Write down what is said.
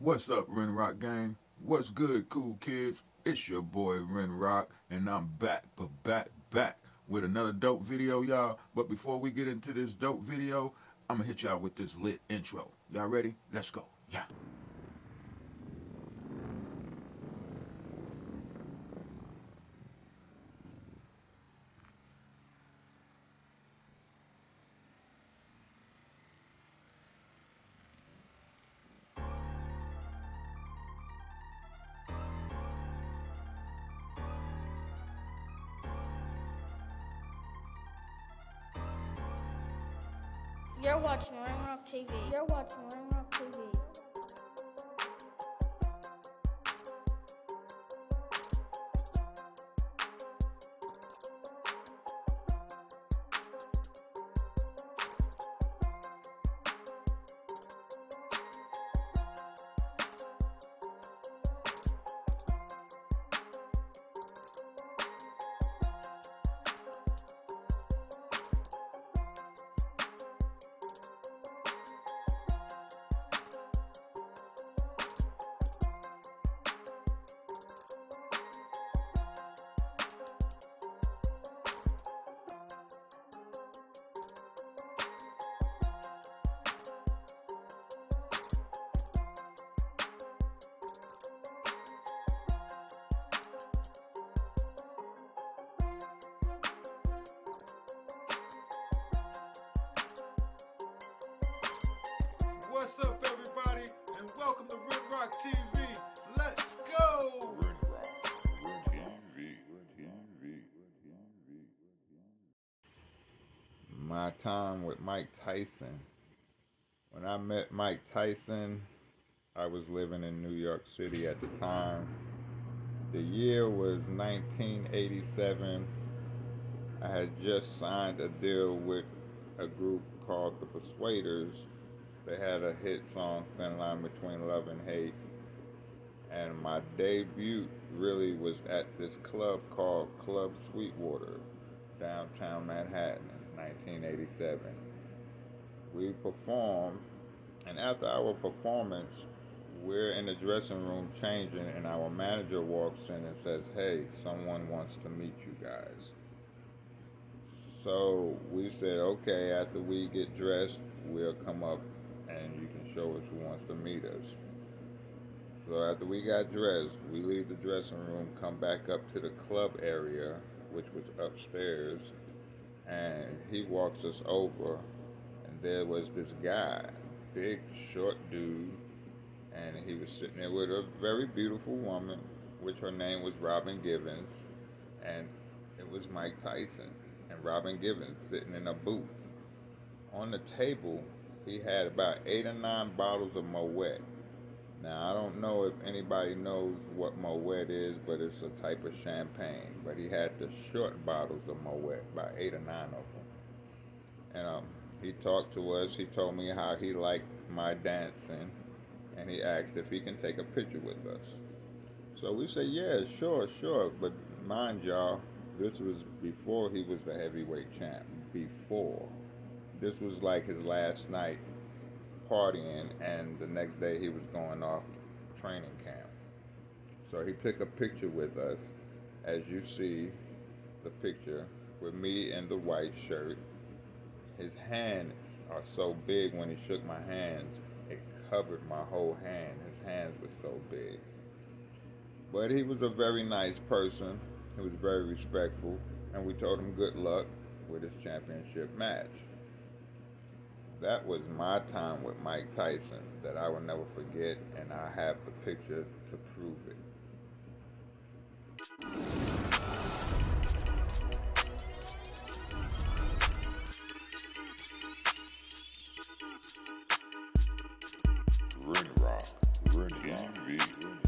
What's up, Rinroc Gang? What's good, cool kids? It's your boy Rinroc, and I'm back, but back, back with another dope video, y'all. But before we get into this dope video, I'm gonna hit y'all with this lit intro. Y'all ready? Let's go. Yeah. You're watching Rinroc TV. You're watching Rinroc TV. What's up, everybody, and welcome to Red Rock TV. Let's go! My time with Mike Tyson. When I met Mike Tyson, I was living in New York City at the time. The year was 1987. I had just signed a deal with a group called the Persuaders. They had a hit song, Thin Line Between Love and Hate. And my debut really was at this club called Club Sweetwater, downtown Manhattan in 1987. We performed, and after our performance, we're in the dressing room changing, and our manager walks in and says, Hey, someone wants to meet you guys. So we said, okay, after we get dressed, we'll come up and you can show us who wants to meet us. So after we got dressed, we leave the dressing room, come back up to the club area, which was upstairs, and he walks us over, and there was this guy, big, short dude, and he was sitting there with a very beautiful woman, which her name was Robin Givens, and it was Mike Tyson and Robin Givens sitting in a booth. On the table, he had about eight or nine bottles of Moet. Now, I don't know if anybody knows what Moet is, but it's a type of champagne. But he had the short bottles of Moet, about eight or nine of them. And um, he talked to us. He told me how he liked my dancing, and he asked if he can take a picture with us. So we said, yeah, sure, sure. But mind y'all, this was before he was the heavyweight champ. Before. This was like his last night partying, and the next day he was going off to training camp. So he took a picture with us, as you see the picture, with me in the white shirt. His hands are so big when he shook my hands, it covered my whole hand. His hands were so big. But he was a very nice person. He was very respectful, and we told him good luck with his championship match. That was my time with Mike Tyson that I will never forget, and I have the picture to prove it. Red Rock, Red TV.